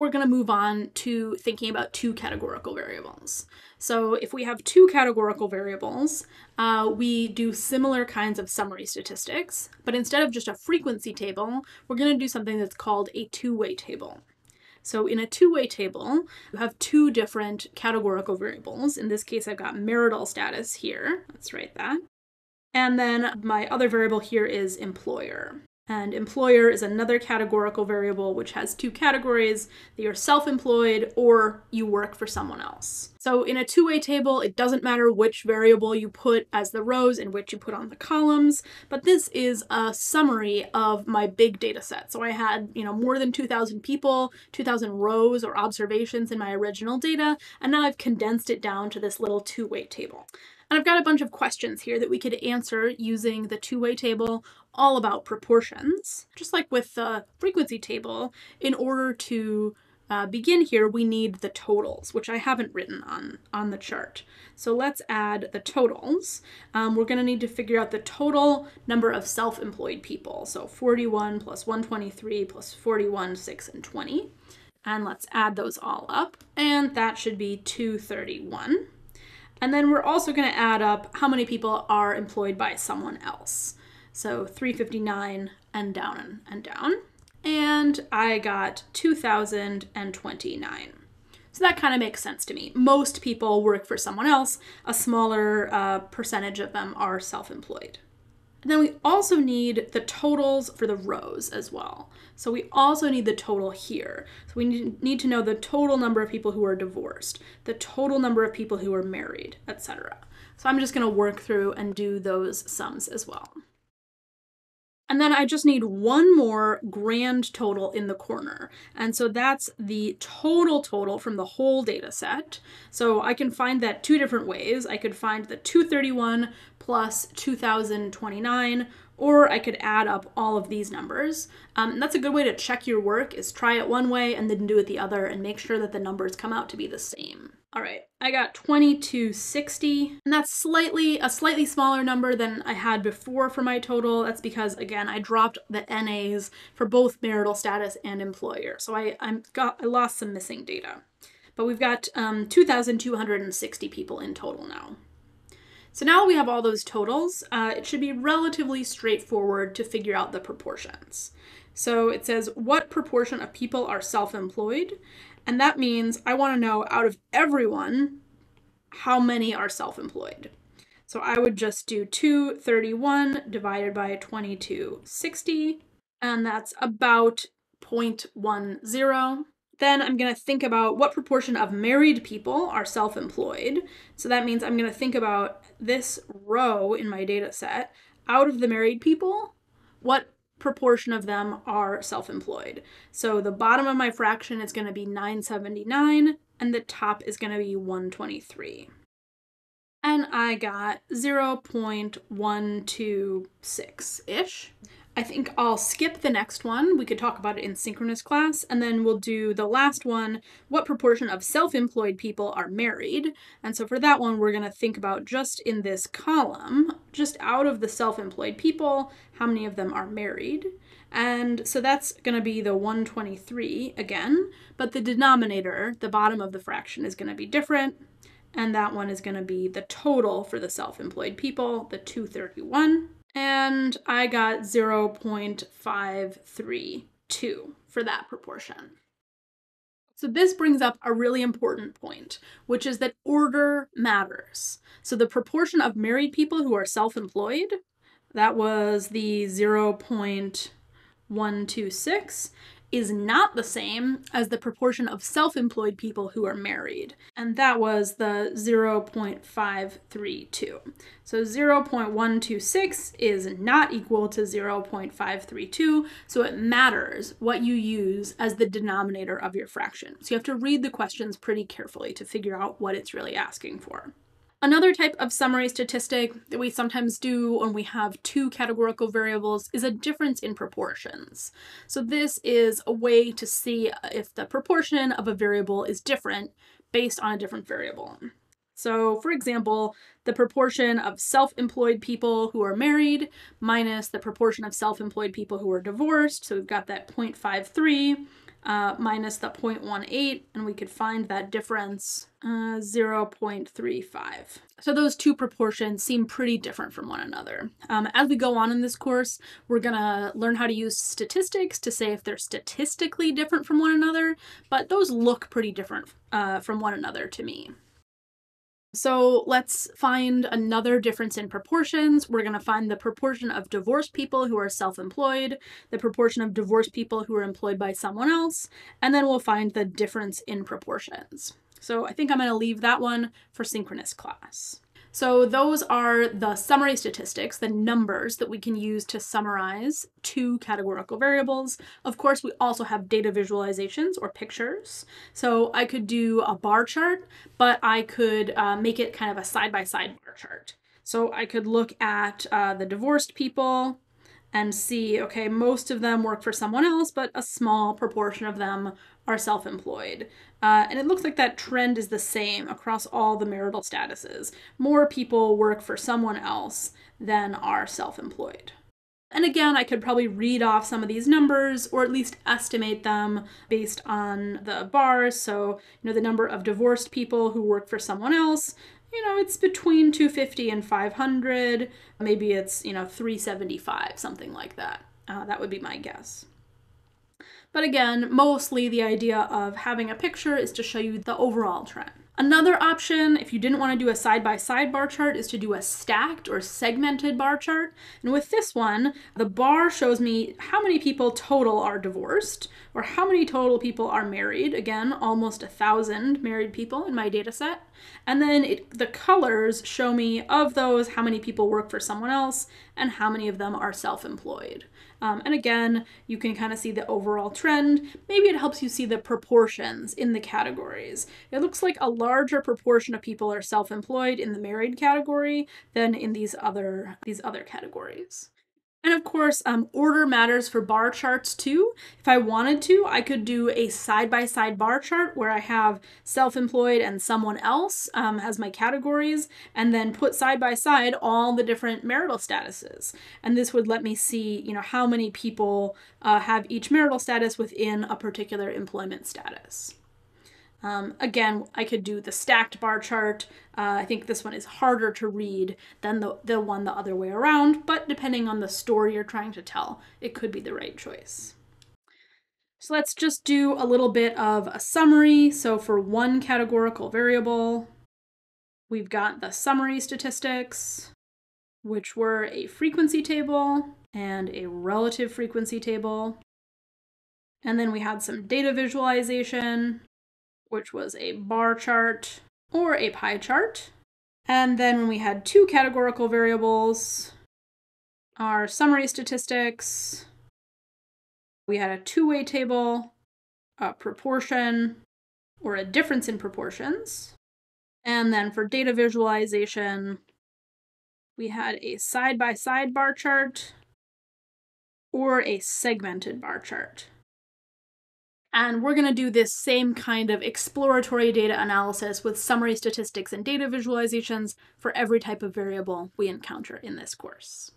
we're going to move on to thinking about two categorical variables. So if we have two categorical variables, uh, we do similar kinds of summary statistics, but instead of just a frequency table, we're going to do something that's called a two-way table. So in a two-way table, you have two different categorical variables. In this case, I've got marital status here. Let's write that. And then my other variable here is employer. And employer is another categorical variable which has two categories that you're self employed or you work for someone else. So in a two way table, it doesn't matter which variable you put as the rows and which you put on the columns, but this is a summary of my big data set. So I had, you know, more than 2,000 people, 2,000 rows or observations in my original data, and now I've condensed it down to this little two way table. And I've got a bunch of questions here that we could answer using the two-way table all about proportions. Just like with the frequency table, in order to uh, begin here, we need the totals, which I haven't written on, on the chart. So let's add the totals. Um, we're going to need to figure out the total number of self-employed people. So 41 plus 123 plus 41, 6, and 20. And let's add those all up. And that should be 231. And then we're also going to add up how many people are employed by someone else. So 359 and down and down. And I got 2,029. So that kind of makes sense to me. Most people work for someone else, a smaller uh, percentage of them are self employed. And then we also need the totals for the rows as well. So we also need the total here. So we need to know the total number of people who are divorced, the total number of people who are married, etc. So I'm just going to work through and do those sums as well. And then I just need one more grand total in the corner. And so that's the total total from the whole data set. So I can find that two different ways. I could find the 231 plus 2029, or I could add up all of these numbers. Um, that's a good way to check your work is try it one way and then do it the other and make sure that the numbers come out to be the same. All right, I got 2260, and that's slightly a slightly smaller number than I had before for my total. That's because again, I dropped the NAs for both marital status and employer. So I I'm got I lost some missing data. But we've got um, 2,260 people in total now. So now we have all those totals, uh, it should be relatively straightforward to figure out the proportions. So it says what proportion of people are self-employed, and that means I want to know out of everyone how many are self employed. So I would just do 231 divided by 2260, and that's about 0.10. Then I'm going to think about what proportion of married people are self employed. So that means I'm going to think about this row in my data set. Out of the married people, what proportion of them are self-employed. So the bottom of my fraction is going to be 979 and the top is going to be 123. And I got 0.126-ish. I think I'll skip the next one. We could talk about it in synchronous class, and then we'll do the last one, what proportion of self-employed people are married? And so for that one, we're gonna think about just in this column, just out of the self-employed people, how many of them are married? And so that's gonna be the 123 again, but the denominator, the bottom of the fraction is gonna be different, and that one is gonna be the total for the self-employed people, the 231 and I got 0.532 for that proportion. So this brings up a really important point, which is that order matters. So the proportion of married people who are self-employed, that was the 0.126, is not the same as the proportion of self-employed people who are married, and that was the 0.532. So 0.126 is not equal to 0.532, so it matters what you use as the denominator of your fraction. So you have to read the questions pretty carefully to figure out what it's really asking for. Another type of summary statistic that we sometimes do when we have two categorical variables is a difference in proportions. So this is a way to see if the proportion of a variable is different based on a different variable. So for example, the proportion of self-employed people who are married minus the proportion of self-employed people who are divorced. So we've got that 0.53 uh, minus the 0.18, and we could find that difference uh, 0.35. So those two proportions seem pretty different from one another. Um, as we go on in this course, we're gonna learn how to use statistics to say if they're statistically different from one another, but those look pretty different uh, from one another to me. So let's find another difference in proportions. We're going to find the proportion of divorced people who are self employed, the proportion of divorced people who are employed by someone else, and then we'll find the difference in proportions. So I think I'm going to leave that one for synchronous class. So those are the summary statistics, the numbers that we can use to summarize two categorical variables. Of course, we also have data visualizations or pictures. So I could do a bar chart, but I could uh, make it kind of a side-by-side -side bar chart. So I could look at uh, the divorced people, and see, okay, most of them work for someone else, but a small proportion of them are self employed. Uh, and it looks like that trend is the same across all the marital statuses. More people work for someone else than are self employed. And again, I could probably read off some of these numbers or at least estimate them based on the bars. So, you know, the number of divorced people who work for someone else you know, it's between 250 and 500. Maybe it's, you know, 375, something like that. Uh, that would be my guess. But again, mostly the idea of having a picture is to show you the overall trend. Another option, if you didn't want to do a side-by-side -side bar chart, is to do a stacked or segmented bar chart. And with this one, the bar shows me how many people total are divorced, or how many total people are married. Again, almost a thousand married people in my data set. And then it, the colors show me of those how many people work for someone else and how many of them are self-employed. Um, and again, you can kind of see the overall trend. Maybe it helps you see the proportions in the categories. It looks like a larger proportion of people are self-employed in the married category than in these other these other categories. And of course, um, order matters for bar charts too. If I wanted to, I could do a side-by-side -side bar chart where I have self-employed and someone else um, as my categories, and then put side-by-side -side all the different marital statuses. And this would let me see, you know, how many people uh, have each marital status within a particular employment status. Um, again, I could do the stacked bar chart. Uh, I think this one is harder to read than the, the one the other way around, but depending on the story you're trying to tell, it could be the right choice. So let's just do a little bit of a summary. So for one categorical variable, we've got the summary statistics, which were a frequency table and a relative frequency table. And then we had some data visualization, which was a bar chart or a pie chart. And then we had two categorical variables, our summary statistics, we had a two-way table, a proportion, or a difference in proportions. And then for data visualization, we had a side-by-side -side bar chart or a segmented bar chart. And we're going to do this same kind of exploratory data analysis with summary statistics and data visualizations for every type of variable we encounter in this course.